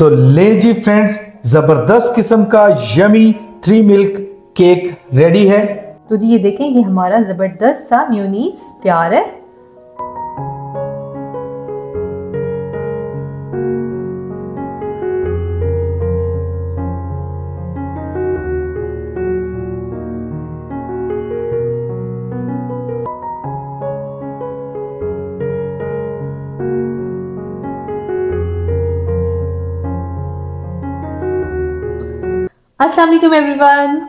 तो ले जी फ्रेंड्स, ज़बरदस्त किस्म का yummy three milk cake ready है। तो जी, ये देखें, ये हमारा ज़बरदस्त सा म्यूनीस तैयार है।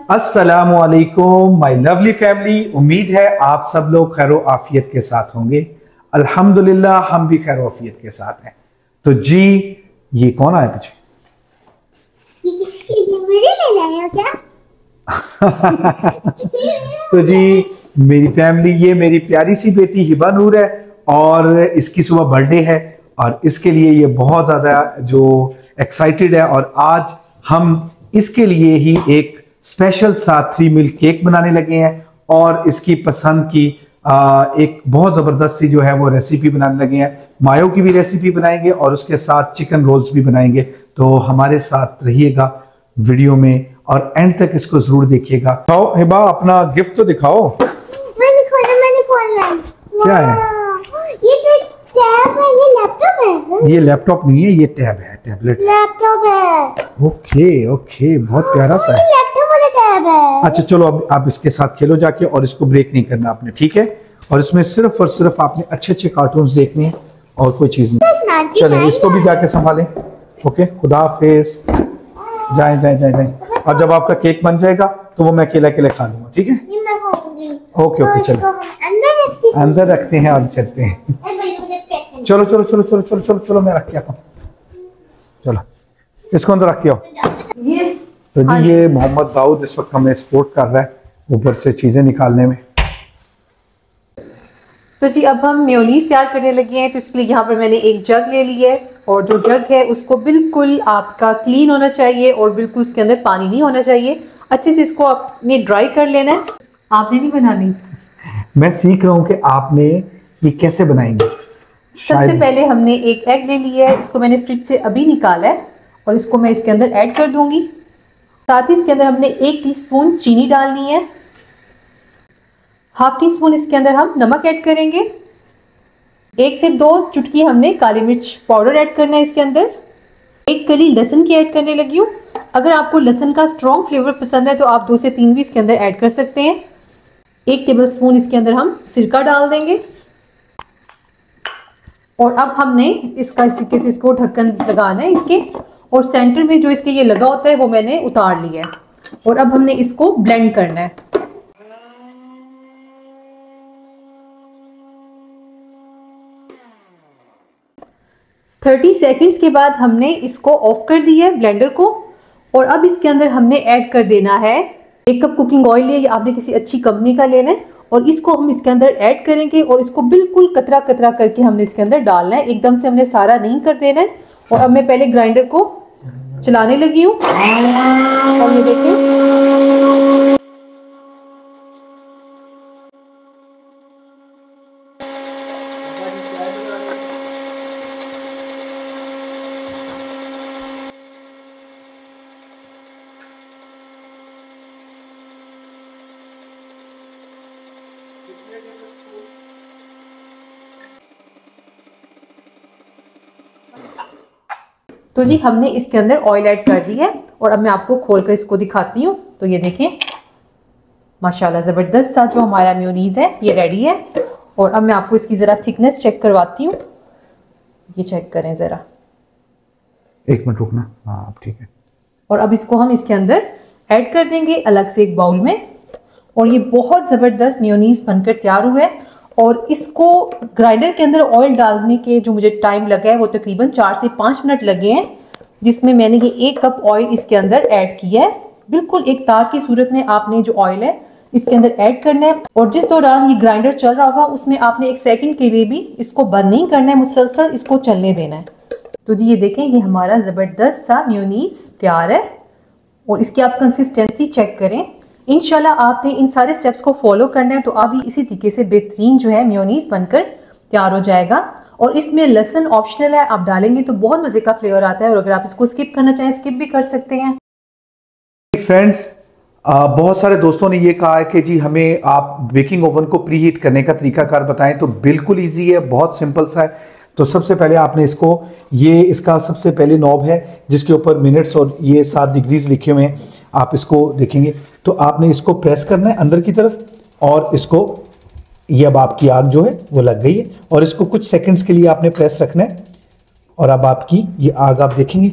अस्सलाम वालेकुम माय लवली फैमिली उम्मीद है आप सब लोग खैर आफियत के साथ होंगे। अल्हम्दुलिल्लाह, हम भी खैर आफियत के साथ हैं। तो जी, ये कौन आया पीछे? तो जी, मेरी फैमिली ये मेरी प्यारी सी बेटी हिबा नूर है और इसकी सुबह बर्थडे है और इसके लिए ये बहुत ज़्यादा जो एक्साइटेड है और आज हम इसके लिए ही एक स्पेशल सा थ्री मिल्क केक बनाने लगे हैं और इसकी पसंद की आ, एक बहुत ज़बरदस्त सी जो है वो रेसिपी बनाने लगे हैं। मायो की भी रेसिपी बनाएँगे और उसके साथ चिकन रोल्स भी बनाएँगे। तो हमारे साथ रहिएगा वीडियो में और एंड तक इसको ज़रूर देखिएगा। तो हिबा अपना गिफ्ट तो दिखाओ। मैंने खोला मैंने खोला। क्या है? ये टैब है ये लैपटॉप है ये लैपटॉप नहीं है ये टैब है टैबलेट लैपटॉप है। ओके ओके बहुत प्यारा सा है। लैपटॉप वाला टैब है। अच्छा चलो अब आप इसके साथ खेलो जाके और इसको ब्रेक नहीं करना आपने ठीक है? और इसमें सिर्फ़ और सिर्फ़ आपने अच्छे अच्छे कार्टून देखने हैं और कोई चीज़ नहीं। चले इसको भी जाके संभालें। ओके खुदा हाफिज। जाए जाए जाए जाए। और जब आपका केक बन जाएगा तो वो मैं अकेला अकेले खा लूँगा ठीक है? ओके ओके चलो। हूँ। अंदर रखते हैं और चलते हैं। चलो चलो चलो चलो चलो चलो चलो मैं रख के आता हूँ चलो इसको अंदर रख के आओ तो जी ये मोहम्मद दाऊद इस वक्त हमें सपोर्ट कर रहा है ऊपर से चीज़ें निकालने में। तो जी अब हम मेयोनीज तैयार करने लगे हैं तो इसके लिए यहाँ पर मैंने एक जग ले ली है और जो जग है उसको बिल्कुल आपका क्लीन होना चाहिए और बिल्कुल उसके अंदर पानी नहीं होना चाहिए। अच्छे से इसको आपने ड्राई कर लेना है। आपने नहीं बनानी? मैं सीख रहा हूँ कि आपने ये कैसे बनाएँगे। सबसे पहले हमने एक एग ले लिया है इसको मैंने फ्रिज से अभी निकाला है और इसको मैं इसके अंदर ऐड कर दूँगी। साथ ही इसके अंदर हमने एक टीस्पून चीनी डालनी है। हाफ़ टी स्पून इसके अंदर हम नमक ऐड करेंगे। एक से दो चुटकी हमने काली मिर्च पाउडर ऐड करना है इसके अंदर। एक कली लहसुन की ऐड करने लगी हूँ। अगर आपको लहसुन का स्ट्रॉन्ग फ्लेवर पसंद है तो आप दो से तीन भी इसके अंदर ऐड कर सकते हैं। एक टेबल स्पून इसके अंदर हम सिरका डाल देंगे। और अब हमने इसका इस तरीके से इसको ढक्कन लगाना है इसके, और सेंटर में जो इसके ये लगा होता है, वो मैंने उतार लिया है। और अब हमने इसको ब्लेंड करना है। थर्टी सेकेंड्स के बाद हमने इसको ऑफ़ कर दिया है ब्लेंडर को, और अब इसके अंदर हमने ऐड कर देना है। एक कप कुकिंग ऑयल लिया आपने किसी अच्छी कंपनी का लेना है और इसको हम इसके अंदर ऐड करेंगे और इसको बिल्कुल कतरा कतरा करके हमने इसके अंदर डालना है। एकदम से हमने सारा नहीं कर देना है। और अब मैं पहले ग्राइंडर को चलाने लगी हूँ। और ये देखिए। तो जी हमने इसके अंदर ऑयल ऐड कर दी है और अब मैं आपको खोल कर इसको दिखाती हूँ। तो ये देखें माशाल्लाह ज़बरदस्त सा जो हमारा म्योनीज़ है ये रेडी है। और अब मैं आपको इसकी ज़रा थिकनेस चेक करवाती हूँ। ये चेक करें ज़रा। एक मिनट रुकना। हाँ अब ठीक है। और अब इसको हम इसके अंदर ऐड कर देंगे अलग से एक बाउल में। और ये बहुत ज़बरदस्त म्योनीस बनकर तैयार हुआ है। और इसको ग्राइंडर के अंदर ऑयल डालने के जो मुझे टाइम लगा है, वो तकरीबन चार से पाँच मिनट लगे हैं, जिसमें मैंने ये एक कप ऑयल इसके अंदर ऐड किया है। बिल्कुल एक तार की सूरत में आपने जो ऑयल है, इसके अंदर ऐड करना है। और जिस दौरान ये ग्राइंडर चल रहा होगा, उसमें आपने एक सेकंड के लिए भी इसको बंद नहीं करना है, मुसलसल इसको चलने देना है। तो जी, ये देखें, ये हमारा ज़बरदस्त सा म्यूनीस तैयार है। और इसकी आप कंसिस्टेंसी चेक करें। इनशाला आपने इन सारे स्टेप्स को फॉलो करना है तो आप भी इसी तरीके से बेहतरीन जो है म्योनीस बनकर तैयार हो जाएगा। और इसमें लहसन ऑप्शनल है, आप डालेंगे तो बहुत मज़े का फ्लेवर आता है और अगर आप इसको स्किप करना चाहें स्किप भी कर सकते हैं। फ्रेंड्स बहुत सारे दोस्तों ने ये कहा है कि जी हमें आप बेकिंग ओवन को प्री हीट करने का तरीकाकार बताएँ तो बिल्कुल इजी है, बहुत सिंपल सा है। तो सबसे पहले आपने इसको, ये इसका सबसे पहले नॉब है, जिसके ऊपर मिनट्स और ये सात डिग्रीज लिखे हुए हैं, आप इसको देखेंगे। तो आपने इसको प्रेस करना है अंदर की तरफ़, और इसको, ये अब आपकी आग जो है, वो लग गई है। और इसको कुछ सेकंड्स के लिए आपने प्रेस रखना है, और अब आपकी ये आग आप देखेंगे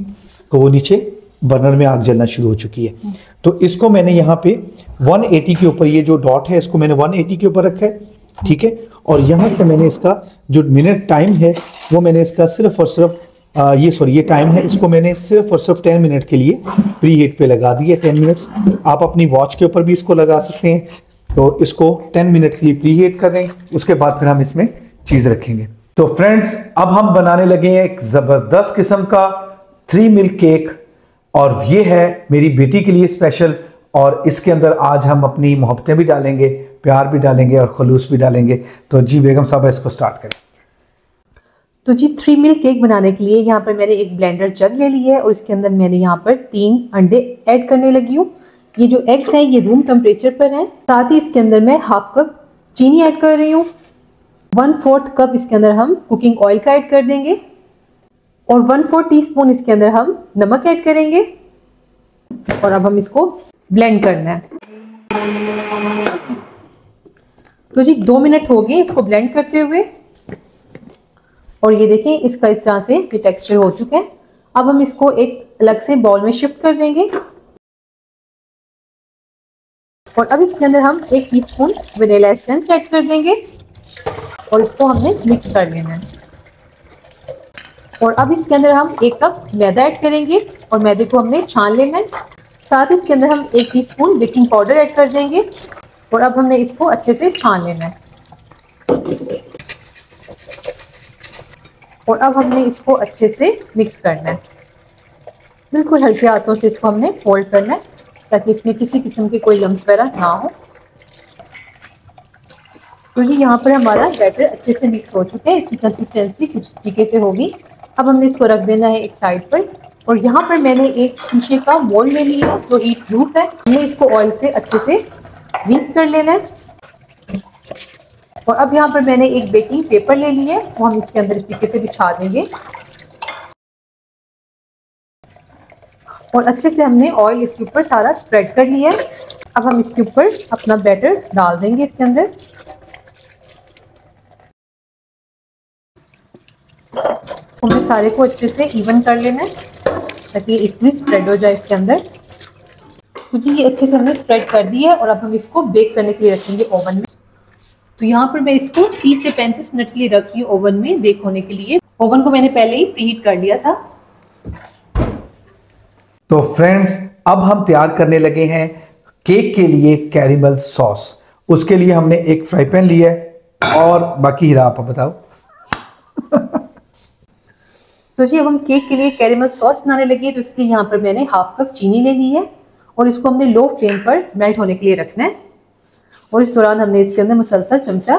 तो वो नीचे बर्नर में आग जलना शुरू हो चुकी है। तो इसको मैंने यहाँ पे 180 के ऊपर, ये जो डॉट है, इसको मैंने 180 के ऊपर रखा है। ठीक है? और यहाँ से मैंने इसका जो मिनट टाइम है वो मैंने इसका सिर्फ़ और सिर्फ़ आ, ये सॉरी ये टाइम है इसको मैंने सिर्फ़ और सिर्फ़ 10 मिनट के लिए प्री हीट पे लगा दिया 10 मिनट्स आप अपनी वॉच के ऊपर भी इसको लगा सकते हैं। तो इसको 10 मिनट के लिए प्री हीट कर दें उसके बाद फिर हम इसमें चीज़ रखेंगे। तो फ्रेंड्स अब हम बनाने लगे हैं एक ज़बरदस्त किस्म का थ्री मिल्क केक और ये है मेरी बेटी के लिए स्पेशल और इसके अंदर आज हम अपनी मोहब्बतें भी डालेंगे। प्यार भी डालेंगे और खलूस भी डालेंगे। तो जी बेगम साहब, इसको स्टार्ट करें। तो जी थ्री मिल्क केक बनाने के लिए यहाँ पर मैंने एक ब्लेंडर जग ले लिया है और इसके अंदर मैंने यहाँ पर तीन अंडे ऐड करने लगी हूँ। ये जो एग्स हैं, ये रूम टेम्परेचर पर हैं। साथ ही इसके अंदर मैं हाफ़ कप चीनी ऐड कर रही हूँ। वन फोर्थ कप इसके अंदर हम कुकिंग ऑयल का ऐड कर देंगे और वन फोर्थ टी स्पून इसके अंदर हम नमक ऐड करेंगे। और अब हम इसको ब्लेंड करना है। तो जी, दो मिनट हो गए इसको ब्लेंड करते हुए। और ये देखें, इसका इस तरह से ये टेक्सचर हो चुका है। अब हम इसको एक अलग से बाउल में शिफ्ट कर देंगे। और अब इसके अंदर हम एक टीस्पून वनीला एसेंस ऐड कर देंगे। और इसको हमने मिक्स कर लेना है। और अब इसके अंदर हम एक कप मैदा ऐड करेंगे और मैदे को हमने छान लेना है। साथ इसके अंदर हम एक टीस्पून बेकिंग पाउडर ऐड कर देंगे। और अब हमने इसको अच्छे से छान लेना है। और अब हमने इसको अच्छे से मिक्स करना है। बिल्कुल हल्के हाथों से इसको हमने फोल्ड करना है, ताकि इसमें किसी किस्म के कोई लम्स वगैरह ना हो। तो जी यहाँ पर हमारा बैटर अच्छे से मिक्स हो चुका है, इसकी कंसिस्टेंसी कुछ तरीके से होगी। अब हमने इसको रख देना है एक साइड पर। और यहाँ पर मैंने एक शीशे का मोल्ड ले लिया है जो हीट प्रूफ है। हमने इसको ऑयल से अच्छे से ग्रीस कर लेना है। और अब यहाँ पर मैंने एक बेकिंग पेपर ले लिया है, वो हम इसके अंदर इस तरीके से बिछा देंगे। और अच्छे से हमने ऑयल इसके ऊपर सारा स्प्रेड कर लिया है। अब हम इसके ऊपर अपना बैटर डाल देंगे इसके अंदर। हमें सारे को अच्छे से इवन कर लेना है, ताकि इतनी स्प्रेड हो जाए इसके अंदर। तो जी ये अच्छे से हमने स्प्रेड कर दिया है और अब हम इसको बेक करने के लिए रखेंगे ओवन में। तो यहाँ पर मैं इसको 30 से 35 मिनट के लिए रखी हूँ ओवन में बेक होने के लिए। ओवन को मैंने पहले ही प्रीहीट कर लिया था। तो फ्रेंड्स अब हम तैयार करने लगे हैं केक के लिए कैरिमल सॉस उसके लिए हमने एक फ्राई पैन लिया है और बाकी हीरा आप बताओ। तो जी अब हम केक के लिए कैरेमल सॉस बनाने लगे तो इसके लिए यहाँ पर मैंने हाफ़ कप चीनी ले ली है। और इसको हमने लो फ्लेम पर मेल्ट होने के लिए रखना है। और इस दौरान हमने इसके अंदर मुसलसल चमचा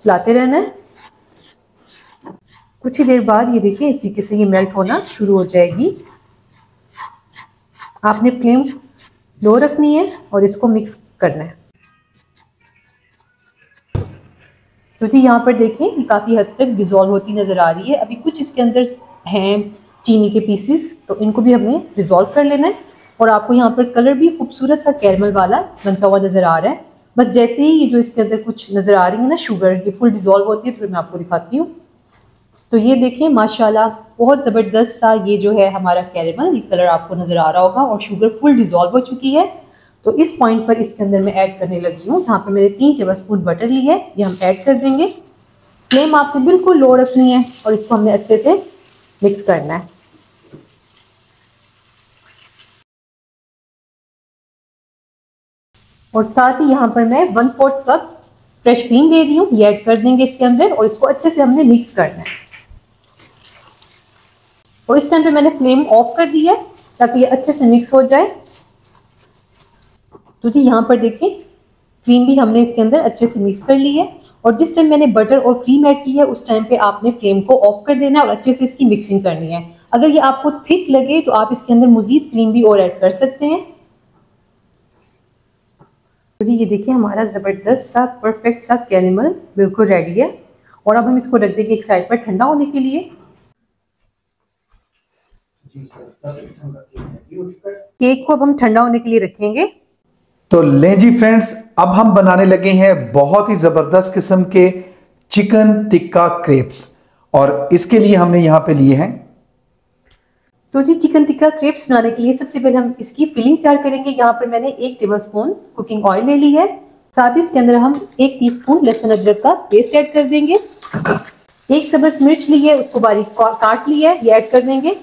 चलाते रहना है। कुछ ही देर बाद ये देखिए, इस तरीके से ये मेल्ट होना शुरू हो जाएगी। आपने फ्लेम लो रखनी है और इसको मिक्स करना है। तो जी, यहाँ पर देखें ये काफ़ी हद तक डिज़ोल्व होती नज़र आ रही है। अभी कुछ इसके अंदर हैं चीनी के पीसीस तो इनको भी हमने डिज़ोल्व कर लेना है। और आपको यहाँ पर कलर भी खूबसूरत सा कैरमल वाला बनता हुआ नज़र आ रहा है। बस जैसे ही ये जो इसके अंदर कुछ नज़र आ रही है ना शुगर ये फुल डिज़ोल्व होती है तो मैं आपको दिखाती हूँ। तो ये देखें, माशाल्लाह, बहुत ज़बरदस्त सा ये जो है हमारा कैरेमल ये कलर आपको नज़र आ रहा होगा और शुगर फुल डिज़ोल्व हो चुकी है। तो इस पॉइंट पर इसके अंदर मैं ऐड करने लगी हूँ यहाँ पर मैंने तीन टेबल स्पून बटर ली है, ये हम ऐड कर देंगे। फ्लेम आपको बिल्कुल लो रखनी है और इसको हमने अच्छे से मिक्स करना है। और साथ ही यहाँ पर मैं one fourth cup fresh cream दे रही हूँ। ये ऐड कर देंगे इसके अंदर और इसको अच्छे से हमने मिक्स करना है। और इस टाइम पे मैंने फ्लेम ऑफ़ कर दिया है ताकि ये अच्छे से मिक्स हो जाए। तो जी यहाँ पर देखिए क्रीम भी हमने इसके अंदर अच्छे से मिक्स कर ली है। और जिस टाइम मैंने बटर और क्रीम ऐड की है, उस टाइम पे आपने फ्लेम को ऑफ़ कर देना है और अच्छे से इसकी मिक्सिंग करनी है। अगर ये आपको थिक लगे तो आप इसके अंदर मजीद क्रीम भी और ऐड कर सकते हैं। तो जी ये देखिए हमारा ज़बरदस्त सा परफेक्ट सा कैनिमल बिल्कुल रेडी है। और अब हम इसको रख देंगे एक साइड पर ठंडा होने के लिए। केक को अब हम ठंडा होने के लिए रखेंगे। तो ले जी फ्रेंड्स अब हम बनाने लगे हैं बहुत ही ज़बरदस्त किस्म के चिकन टिक्का क्रेप्स और इसके लिए हमने यहाँ पे लिए हैं तो जी चिकन टिक्का क्रेप्स बनाने के लिए सबसे पहले हम इसकी फिलिंग तैयार करेंगे। यहाँ पर मैंने एक टेबल स्पून कुकिंग ऑयल ले ली है। साथ ही इसके अंदर हम एक टीस्पून लहसुन अदरक का पेस्ट ऐड कर देंगे। एक सब्ज मिर्च ली है, उसको बारीक काट लिया है, ये ऐड कर देंगे।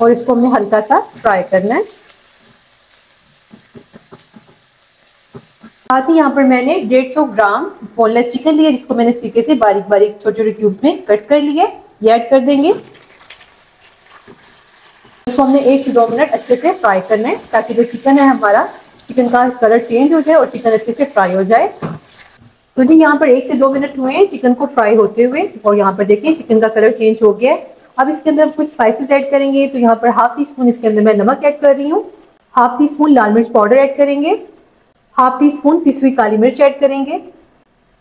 और इसको हमने हल्का सा फ्राई करना है। साथ ही यहाँ पर मैंने 150 ग्राम बोनलेस चिकन लिया, जिसको मैंने सीखे से बारीक बारीक छोटे छोटे क्यूब्स में कट कर लिया ये ऐड कर देंगे। इसको हमने एक से दो मिनट अच्छे से फ्राई करना है, ताकि जो चिकन है हमारा चिकन का कलर चेंज हो जाए और चिकन अच्छे से फ्राई हो जाए। तो जी, यहाँ पर एक से दो मिनट हुए हैं चिकन को फ्राई होते हुए, और यहाँ पर देखें चिकन का कलर चेंज हो गया है। अब इसके अंदर कुछ स्पाइसेस ऐड करेंगे तो यहाँ पर हाफ़ टी स्पून इसके अंदर मैं नमक ऐड कर रही हूँ हाफ़ टी स्पून लाल मिर्च पाउडर ऐड करेंगे हाफ़ टी स्पून पिसी हुई काली मिर्च ऐड करेंगे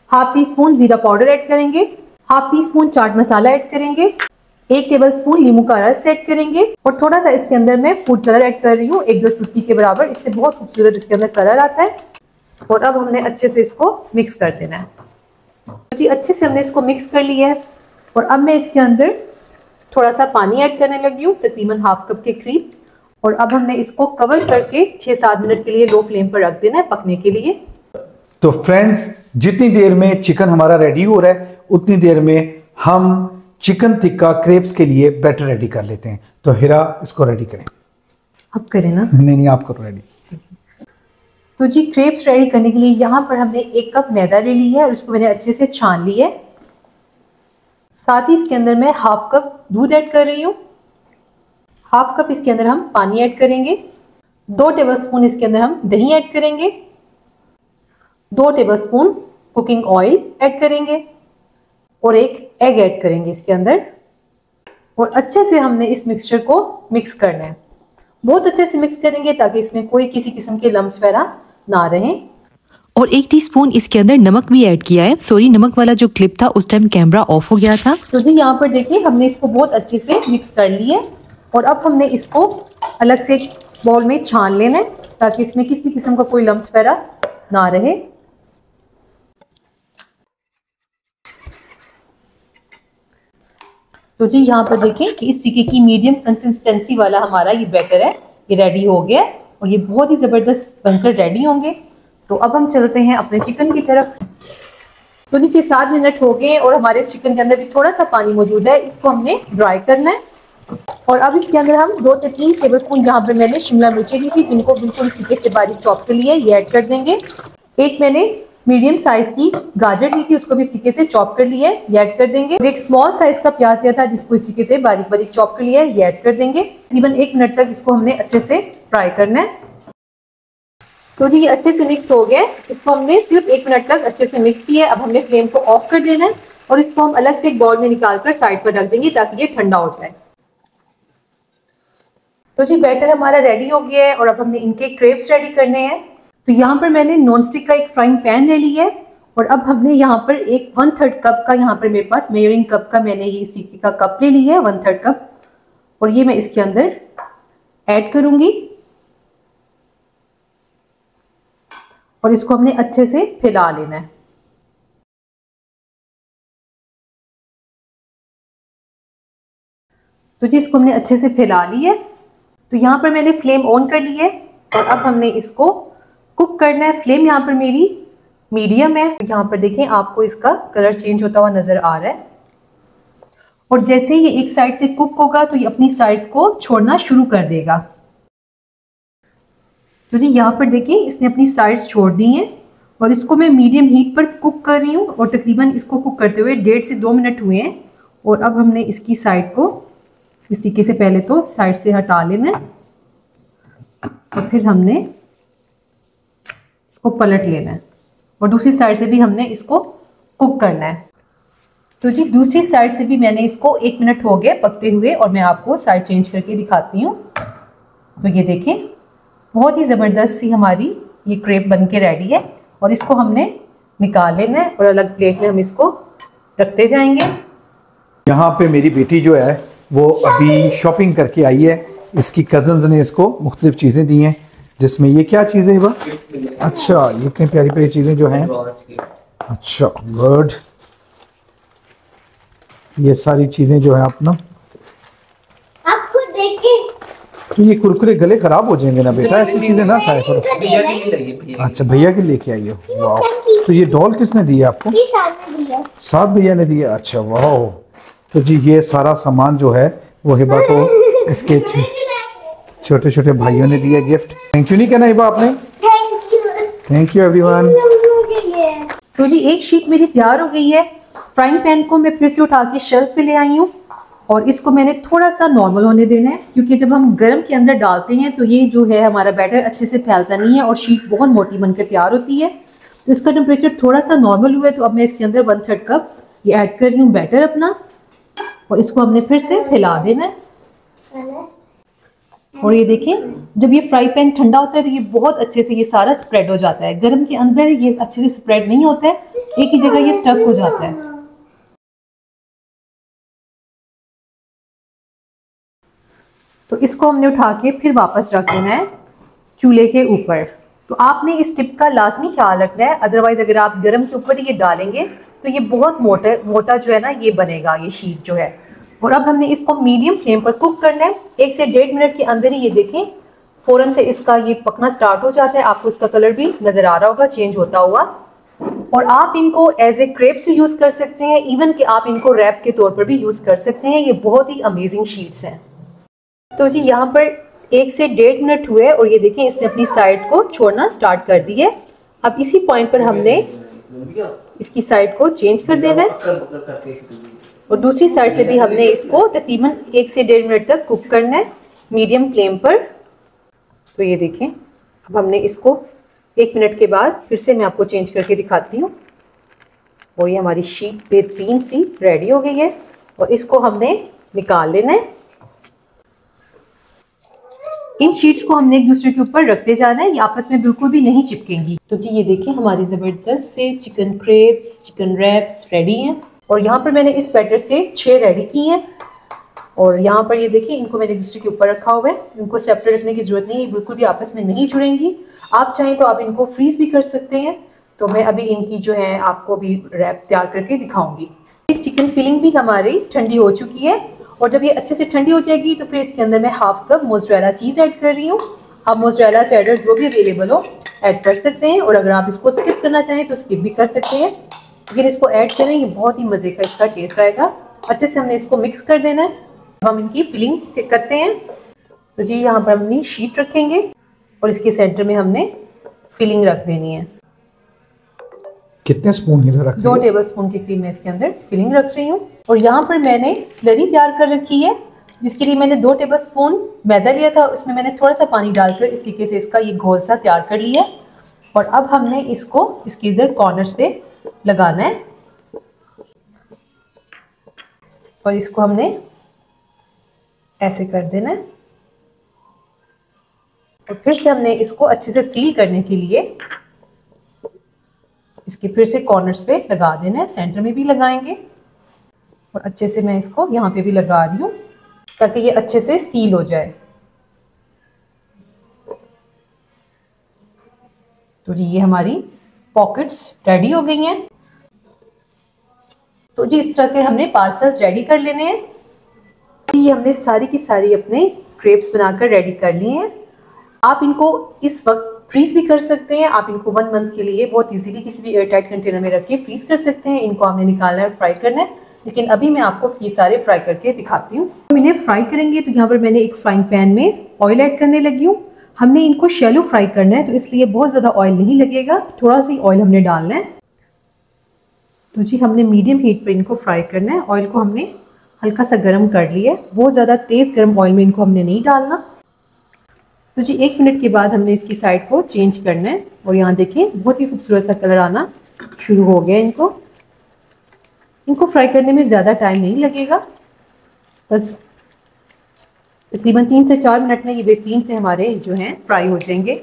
हाफ़ टी स्पून जीरा पाउडर ऐड करेंगे half teaspoon chaat masala add करेंगे एक टेबल स्पून लींबू का रस ऐड करेंगे और थोड़ा सा इसके अंदर मैं फ़ूड कलर ऐड कर रही हूँ, एक दो चुटकी के बराबर। इससे बहुत खूबसूरत इसके अंदर कलर आता है। और अब हमने अच्छे से इसको मिक्स कर देना है। तो जी, अच्छे से हमने इसको मिक्स कर लिया है। और अब मैं इसके अंदर थोड़ा सा पानी ऐड करने लगी हूँ, तकरीबन हाफ़ कप के करीब। और अब हमने इसको कवर करके छह सात मिनट के लिए लो फ्लेम पर रख देना है पकने के लिए। तो फ्रेंड्स जितनी देर में चिकन हमारा रेडी हो रहा है, उतनी देर में हम चिकन टिक्का क्रेप्स के लिए बैटर रेडी कर लेते हैं। तो हिरा इसको रेडी करें। आप करें ना? नहीं नहीं आप करो रेडी तो जी क्रेप्स रेडी करने के लिए यहाँ पर हमने एक कप मैदा ले लिया है और उसको मैंने अच्छे से छान लिया है। साथ ही इसके अंदर मैं हाफ़ कप दूध ऐड कर रही हूँ। हाफ़ कप इसके अंदर हम पानी ऐड करेंगे। दो टेबलस्पून इसके अंदर हम दही ऐड करेंगे। दो टेबलस्पून कुकिंग ऑयल ऐड करेंगे। और एक एग ऐड करेंगे इसके अंदर। और अच्छे से हमने इस मिक्सचर को मिक्स करना है। बहुत अच्छे से मिक्स करेंगे ताकि इसमें कोई किसी किस्म के लम्स वगैरह ना रहें। और एक टीस्पून इसके अंदर नमक भी ऐड किया है। सॉरी नमक वाला जो क्लिप था उस टाइम कैमरा ऑफ़ हो गया था। तो जी यहाँ पर देखिए हमने इसको बहुत अच्छे से मिक्स कर लिया है। और अब हमने इसको अलग से एक बॉल में छान लेना है ताकि इसमें किसी किस्म का कोई लम्स वगैरह ना रहे। तो जी यहाँ पर देखें कि इस टिक्के की मीडियम कंसिस्टेंसी वाला हमारा ये बैटर है, ये रेडी हो गया और ये बहुत ही ज़बरदस्त बनकर रेडी होंगे। तो अब हम चलते हैं अपने चिकन की तरफ़। तो नीचे सात मिनट हो गए और हमारे चिकन के अंदर भी थोड़ा सा पानी मौजूद है, इसको हमने ड्राई करना है। और अब इसके अंदर हम दो से तीन टेबल स्पून यहाँ पर मैंने शिमला मिर्ची ली थी, जिनको बिल्कुल से बारीक चॉप के लिए ये ऐड कर देंगे। एक मैंने मीडियम साइज़ की गाजर ली थी, उसको भी सीखे से चॉप कर लिया है ये ऐड कर देंगे। एक स्मॉल साइज़ का प्याज लिया था, जिसको इस तरीके से बारीक बारीक चॉप कर लिया है ये ऐड कर देंगे। तकरीबन एक मिनट तक इसको हमने अच्छे से फ्राई करना है। तो जी, ये अच्छे से मिक्स हो गया। इसको हमने सिर्फ़ एक मिनट तक अच्छे से मिक्स किया है। अब हमने फ्लेम को ऑफ़ कर देना है और इसको हम अलग से एक बॉल में निकाल कर साइड पर रख देंगे ताकि ये ठंडा हो जाए। तो जी बैटर हमारा रेडी हो गया है और अब हमने इनके क्रेप्स रेडी करने हैं। तो यहाँ पर मैंने नॉन स्टिक का एक फ्राइंग पैन ले लिया है और अब हमने यहाँ पर एक वन थर्ड कप का यहाँ पर मेरे पास मेयरिंग कप का मैंने ये इस का कप ले लिया है वन थर्ड कप और ये मैं इसके अंदर ऐड करूँगी। और इसको हमने अच्छे से फैला लेना है। तो जी इसको हमने अच्छे से फैला ली है। तो यहाँ पर मैंने फ्लेम ऑन कर ली है और अब हमने इसको कुक करना है, फ्लेम यहाँ पर मेरी मीडियम है। यहाँ पर देखें, आपको इसका कलर चेंज होता हुआ नज़र आ रहा है। और जैसे ही ये एक साइड से कुक होगा तो ये अपनी साइड्स को छोड़ना शुरू कर देगा। तो जी, यहाँ पर देखिए इसने अपनी साइड्स छोड़ दी हैं और इसको मैं मीडियम हीट पर कुक कर रही हूँ और तकरीबन इसको कुक करते हुए डेढ़ से दो मिनट हुए हैं और अब हमने इसकी साइड को इस तरीके से पहले तो साइड से हटा लेना है। और फिर हमने इसको पलट लेना है। और दूसरी साइड से भी हमने इसको कुक करना है। तो जी, दूसरी साइड से भी मैंने इसको एक मिनट हो गया पकते हुए और मैं आपको साइड चेंज करके दिखाती हूँ। तो ये देखें, बहुत ही ज़बरदस्त सी हमारी ये क्रेप बन के रेडी है और इसको हमने निकाल लेना है और अलग प्लेट में हम इसको रखते जाएँगे। यहाँ पे मेरी बेटी जो है, वो अभी शॉपिंग करके आई है। इसकी कजन्स ने इसको मुख्तलिफ़ चीज़ें दी हैं। जिसमें ये क्या चीज़ें हैं अच्छा ये इतनी प्यारी प्यारी चीज़ें जो हैं। अच्छा गुड ये सारी चीज़ें जो है अपना। आप तो ये कुरकुरे गले खराब हो जाएँगे ना बेटा ऐसी चीज़ें ना खाए करो भैया के लिए लगी भैया अच्छा भैया के लेके आई हो? वाह तो ये डॉल किसने दी है आपको? सात भैया ने दिया अच्छा वाह तो जी ये सारा सामान जो है वो हिबा को इसके छोटे छोटे भाइयों ने दिया गिफ्ट। थैंक यू नहीं कहना हिबा आपने थैंक यू एवरीवन लोगों के लिए तो जी एक शीट मेरी तैयार हो गई है। फ्राइंग पैन को मैं फिर से उठा के शेल्फ पे ले आई हूँ। और इसको मैंने थोड़ा सा नॉर्मल होने देना है क्योंकि जब हम गर्म के अंदर डालते हैं तो ये जो है हमारा बैटर अच्छे से फैलता नहीं है और शीट बहुत मोटी बनकर तैयार होती है। तो इसका टेम्परेचर थोड़ा सा नॉर्मल हुआ है तो अब मैं इसके अंदर वन थर्ड कप ये ऐड कर रही हूँ बैटर अपना। और इसको हमने फिर से फैला देना है। और ये देखें जब ये फ्राई पैन ठंडा होता है तो ये बहुत अच्छे से ये सारा स्प्रेड हो जाता है। गर्म के अंदर ये अच्छे से स्प्रेड नहीं होता है, एक ही जगह ये स्टक हो जाता है। तो इसको हमने उठा के फिर वापस रख देना है चूल्हे के ऊपर। तो आपने इस टिप का लाजमी ख्याल रखना है अदरवाइज़ अगर आप गर्म के ऊपर ये डालेंगे तो ये बहुत मोटा मोटा जो है ना, ये बनेगा, ये शीट जो है। और अब हमने इसको मीडियम फ्लेम पर कुक करना है। एक से डेढ़ मिनट के अंदर ही ये देखें। फ़ौरन से इसका ये पकना स्टार्ट हो जाता है। आपको इसका कलर भी नज़र आ रहा होगा चेंज होता हुआ। और आप इनको एज ए क्रेप्स भी यूज़ कर सकते हैं। इवन कि आप इनको रैप के तौर पर भी यूज़ कर सकते हैं। ये बहुत ही अमेजिंग शीट्स हैं। तो जी यहाँ पर एक से डेढ़ मिनट हुए और ये देखें इसने अपनी साइड को छोड़ना स्टार्ट कर दी है। अब इसी पॉइंट पर हमने इसकी साइड को चेंज कर देना है। और दूसरी साइड से भी हमने इसको तकरीबन एक से डेढ़ मिनट तक कुक करना है मीडियम फ्लेम पर। तो ये देखें, अब हमने इसको एक मिनट के बाद फिर से मैं आपको चेंज करके दिखाती हूँ। और ये हमारी शीट बेहतरीन सी रेडी हो गई है और इसको हमने निकाल लेना है। इन शीट्स को हमने एक दूसरे के ऊपर रखते जाना है, ये आपस में बिल्कुल भी नहीं चिपकेंगी। तो जी, ये देखिए हमारी ज़बरदस्त से chicken crepes chicken wraps ready हैं। और यहाँ पर मैंने इस बैटर से छः रेडी की हैं। और यहाँ पर ये देखिए, इनको मैंने दूसरे के ऊपर रखा हुआ है। इनको सेपरेट रखने की ज़रूरत नहीं है बिल्कुल भी आपस में नहीं जुड़ेंगी। आप चाहें तो आप इनको फ्रीज भी कर सकते हैं। तो मैं अभी इनकी जो है आपको अभी रैप तैयार करके दिखाऊँगी। ये चिकन फिलिंग भी हमारी ठंडी हो चुकी है। और जब ये अच्छे से ठंडी हो जाएगी तो फिर इसके अंदर मैं half cup mozzarella cheese add कर रही हूँ। आप मोजरेला चैडर जो भी अवेलेबल हो ऐड कर सकते हैं। और अगर आप इसको स्किप करना चाहें तो स्किप भी कर सकते हैं। लेकिन इसको ऐड करें ये बहुत ही मज़े का इसका टेस्ट आएगा। अच्छे से हमने इसको मिक्स कर देना है। हम इनकी फिलिंग करते हैं। तो जी यहाँ पर हम अपनी शीट रखेंगे और इसके सेंटर में हमने फिलिंग रख देनी है। कितने स्पून रख दो टेबल स्पून के क्रीम मैं इसके अंदर फिलिंग रख रही हूँ। और यहाँ पर मैंने स्लरी तैयार कर रखी है जिसके लिए मैंने दो टेबल स्पून मैदा लिया था। उसमें मैंने थोड़ा सा पानी डालकर इस तरीके से इसका ये घोल सा तैयार कर लिया और अब हमने इसको इसके इधर कॉर्नर्स पे लगाना है। और इसको हमने ऐसे कर देना है। और फिर से हमने इसको अच्छे से सील करने के लिए इसके फिर से कॉर्नर्स पे लगा देना है। सेंटर में भी लगाएँगे। और अच्छे से मैं इसको यहाँ पे भी लगा रही हूँ, ताकि ये अच्छे से सील हो जाए। तो ये हमारी पॉकेट्स रेडी हो गई हैं। तो जी, इस तरह के हमने पार्सल्स रेडी कर लेने हैं। ये हमने सारी की सारी अपने क्रेप्स बनाकर रेडी कर लिए हैं। आप इनको इस वक्त फ्रीज भी कर सकते हैं। आप इनको वन मंथ के लिए बहुत इजीली किसी भी एयरटाइट कंटेनर में रख के फ्रीज कर सकते हैं। इनको आपने निकालना है फ्राई करना है। लेकिन अभी मैं आपको ये सारे फ्राई करके दिखाती हूँ। हम इन्हें फ्राई करेंगे तो यहाँ पर मैंने एक फ्राइंग पैन में ऑयल ऐड करने लगी हूँ। हमने इनको शेलो फ्राई करना है तो इसलिए बहुत ज़्यादा ऑयल नहीं लगेगा। थोड़ा सा ही ऑयल हमने डालना है। तो जी, हमने मीडियम हीट पर इनको फ्राई करना है। ऑयल को हमने हल्का सा गर्म कर लिया है। बहुत ज़्यादा तेज़ गर्म ऑयल में इनको हमने नहीं डालना। तो जी, एक मिनट के बाद हमने इसकी साइड को चेंज करना है। और यहाँ देखें, बहुत ही खूबसूरत सा कलर आना शुरू हो गया इनको। इनको फ्राई करने में ज़्यादा टाइम नहीं लगेगा। बस तकरीबन तीन से चार मिनट में ये बेहतरीन से हमारे जो हैं फ्राई हो जाएँगे।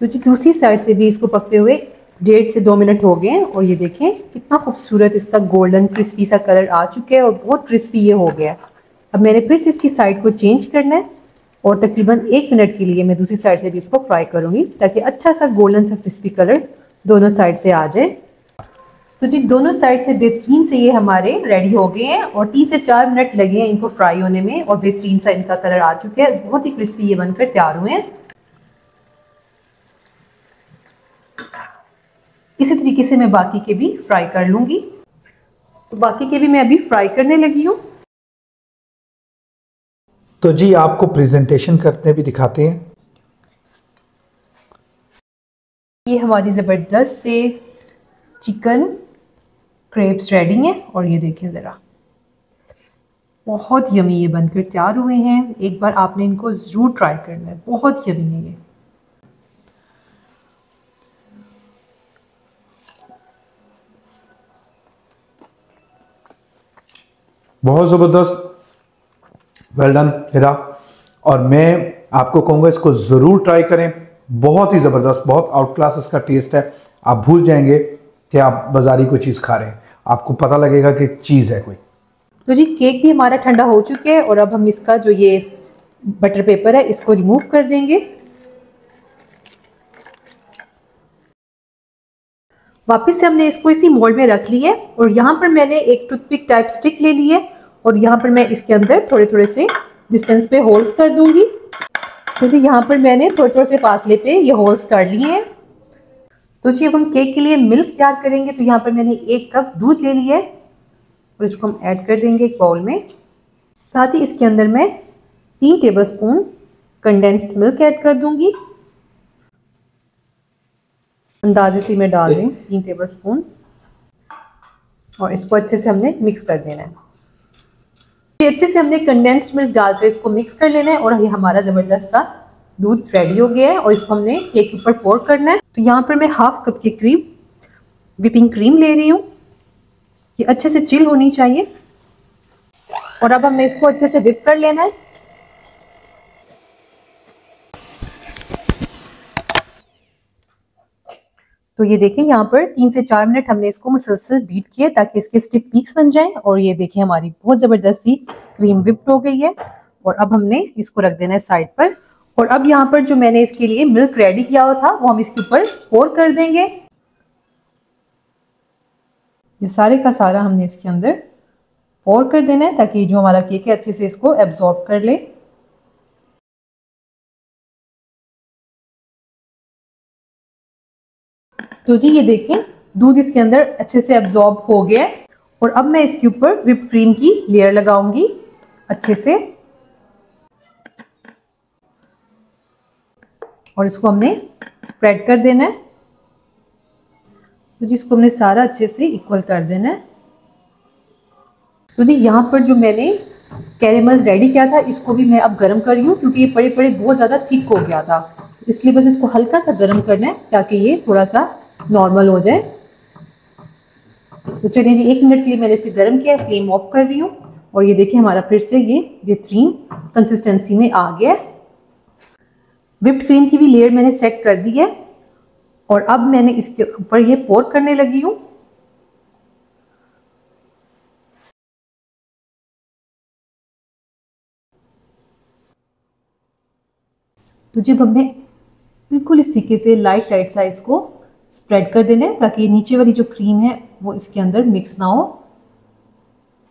तो जी दूसरी साइड से भी इसको पकते हुए डेढ़ से दो मिनट हो गए हैं और ये देखें कितना खूबसूरत इसका गोल्डन क्रिस्पी सा कलर आ चुका है और बहुत क्रिस्पी ये हो गया। अब मैंने फिर से इसकी साइड को चेंज करना है और तकरीबन एक मिनट के लिए मैं दूसरी साइड से भी इसको फ्राई करूँगी ताकि अच्छा सा गोल्डन सा क्रिस्पी कलर दोनों साइड से आ जाए। तो जी दोनों साइड से बेहतरीन से ये हमारे रेडी हो गए हैं और तीन से चार मिनट लगे हैं इनको फ्राई होने में और बेहतरीन सा इनका कलर आ चुका है। बहुत ही क्रिस्पी ये बनकर तैयार हुए हैं। इसी तरीके से मैं बाकी के भी फ्राई कर लूँगी। तो बाकी के भी मैं अभी फ्राई करने लगी हूँ। तो जी आपको प्रेजेंटेशन करते भी दिखाते हैं। ये हमारी ज़बरदस्त से चिकन क्रेप्स रेडी हैं और ये देखें ज़रा। बहुत यमी ये बनकर तैयार हुए हैं। एक बार आपने इनको ज़रूर ट्राई करना है। बहुत यमी है ये। बहुत ज़बरदस्त। वेल डन हिरा और मैं आपको कहूँगा, इसको ज़रूर ट्राई करें। बहुत ही ज़बरदस्त, बहुत आउट क्लास इसका टेस्ट है। आप भूल जाएँगे कि आप बाज़ारी कोई चीज़ खा रहे हैं। आपको पता लगेगा कि चीज़ है कोई। तो जी, केक भी हमारा ठंडा हो चुका है और अब हम इसका जो ये बटर पेपर है, इसको रिमूव कर देंगे। वापस से हमने इसको इसी मोल्ड में रख लिया और यहाँ पर मैंने एक टूथपिक टाइप स्टिक ले ली है और यहाँ पर मैं इसके अंदर थोड़े थोड़े से डिस्टेंस पे होल्स कर दूँगी। क्योंकि तो यहाँ पर मैंने थोड़े थोड़े से फासले पे ये होल्स कर लिए हैं। तो जी, अब हम केक के लिए मिल्क तैयार करेंगे तो यहाँ पर मैंने एक कप दूध ले लिया है, और इसको हम ऐड कर देंगे एक बाउल में। साथ ही इसके अंदर मैं तीन tablespoon condensed milk add कर दूँगी। अंदाजे से मैं डाल हूँ तीन टेबल स्पून और इसको अच्छे से हमने मिक्स कर देना है। अच्छे से हमने कंडेंस्ड मिल्क डालकर इसको मिक्स कर लेना है, और ये हमारा ज़बरदस्त सा दूध रेडी हो गया है और इसको हमने केक के ऊपर पोर करना है। तो यहाँ पर मैं हाफ़ कप की क्रीम विपिंग क्रीम ले रही हूँ। ये अच्छे से चिल होनी चाहिए। और अब हमने इसको अच्छे से विप कर लेना है। तो ये देखें, यहाँ पर तीन से चार मिनट हमने इसको मुसलसल बीट किया ताकि इसके स्टिफ पीक्स बन जाएँ। और ये देखें, हमारी बहुत ज़बरदस्ती क्रीम विप्ड हो गई है। और अब हमने इसको रख देना है साइड पर। और अब यहाँ पर जो मैंने इसके लिए मिल्क रेडी किया हुआ था, वो हम इसके ऊपर पोर कर देंगे। ये सारे का सारा हमने इसके अंदर पोर कर देना है ताकि जो हमारा केक है, अच्छे से इसको एब्जॉर्ब कर ले। तो जी, ये देखें, दूध इसके अंदर अच्छे से एब्जॉर्ब हो गया है। और अब मैं इसके ऊपर विप क्रीम की लेयर लगाऊँगी, अच्छे से। और इसको हमने स्प्रेड कर देना है। तो जी, इसको हमने सारा अच्छे से इक्वल कर देना है। तो जी, यहाँ पर जो मैंने कैरेमल रेडी किया था, इसको भी मैं अब गर्म कर रही हूँ, क्योंकि ये पड़े पड़े बहुत ज़्यादा थिक हो गया था। इसलिए बस इसको हल्का सा गर्म करना है, ताकि ये थोड़ा सा नॉर्मल हो जाए। तो चलिए जी, एक मिनट के लिए मैंने इसे गर्म किया फ्लेम ऑफ़ कर रही हूँ। और ये देखिए, हमारा फिर से ये बेहतरीन कंसिस्टेंसी में आ गया विप्ड क्रीम की भी लेयर मैंने सेट कर दी है और अब मैंने इसके ऊपर ये पोर करने लगी हूँ। तो जब हमने बिल्कुल इस तरीके से लाइट लाइट सा इसको स्प्रेड कर देना है ताकि नीचे वाली जो क्रीम है वो इसके अंदर मिक्स ना हो।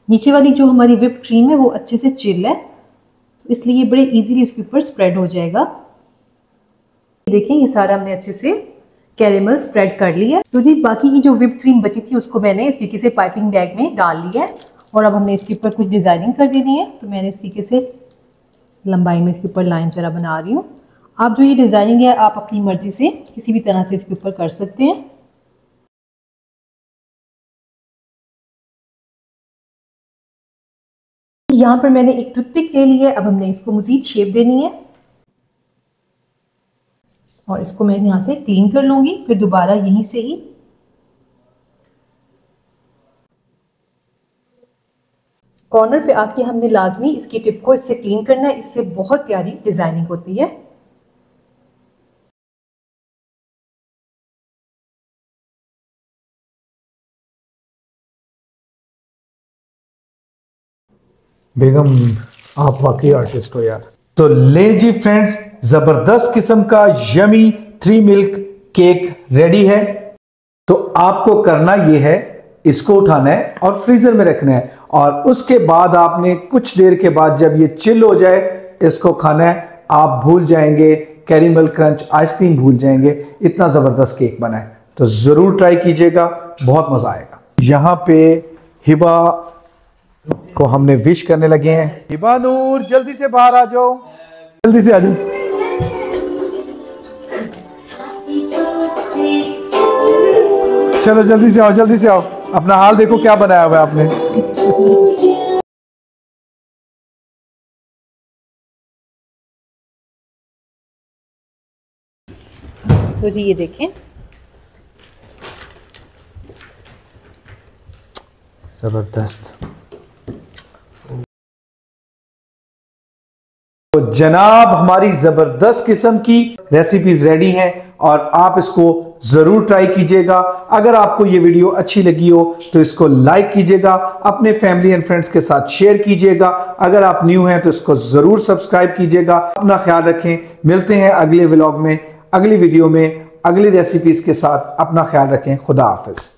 नीचे वाली जो हमारी विप क्रीम है वो अच्छे से चिल है। तो इसलिए ये बड़े इजीली इसके ऊपर स्प्रेड हो जाएगा। देखें, ये सारा हमने अच्छे से कैरेमल स्प्रेड कर लिया। तो जी, बाकी की जो विप क्रीम बची थी, उसको मैंने इस तरीके से पाइपिंग बैग में डाल लिया है। और अब हमने इसके ऊपर कुछ डिज़ाइनिंग कर देनी है। तो मैंने इस तरीके से लंबाई में इसके ऊपर लाइन्स वगैरह बना रही हूँ। आप जो ये डिज़ाइनिंग है, आप अपनी मर्ज़ी से किसी भी तरह से इसके ऊपर कर सकते हैं। यहाँ पर मैंने एक टूथपिक ले ली है। अब हमने इसको मज़ीद शेप देनी है। और इसको मैं यहाँ से क्लीन कर लूँगी, फिर दोबारा यहीं से ही। कॉर्नर पे आके हमने लाजमी इसकी टिप को इससे क्लीन करना है। इससे बहुत प्यारी डिज़ाइनिंग होती है। बेगम, आप वाकई आर्टिस्ट हो यार। तो ले जी फ्रेंड्स ज़बरदस्त किस्म का yummy three milk cake ready है। तो आपको करना यह है, इसको उठाना है और फ्रीजर में रखना है। और उसके बाद आपने कुछ देर के बाद जब ये चिल हो जाए, इसको खाना है। आप भूल जाएँगे कैरीमल क्रंच आइसक्रीम भूल जाएँगे। इतना ज़बरदस्त केक बना है। तो ज़रूर ट्राई कीजिएगा, बहुत मज़ा आएगा। यहाँ पे हिबा को हमने विश करने लगे हैं। हिबा नूर, जल्दी से बाहर आ जाओ। जल्दी से आ जाओ। चलो जल्दी से आओ जल्दी से आओ। अपना हाल देखो क्या बनाया हुआ है आपने। तो जी ये देखें। ज़बरदस्त। तो जनाब, हमारी ज़बरदस्त किस्म की रेसिपीज़ रेडी हैं और आप इसको ज़रूर ट्राई कीजिएगा। अगर आपको ये वीडियो अच्छी लगी हो तो इसको लाइक कीजिएगा, अपने फैमिली एंड फ्रेंड्स के साथ शेयर कीजिएगा। अगर आप न्यू हैं तो इसको ज़रूर सब्सक्राइब कीजिएगा। अपना ख्याल रखें। मिलते हैं अगले व्लॉग में, अगली वीडियो में, अगली रेसिपीज़ के साथ अपना ख्याल रखें। खुदा हाफिज।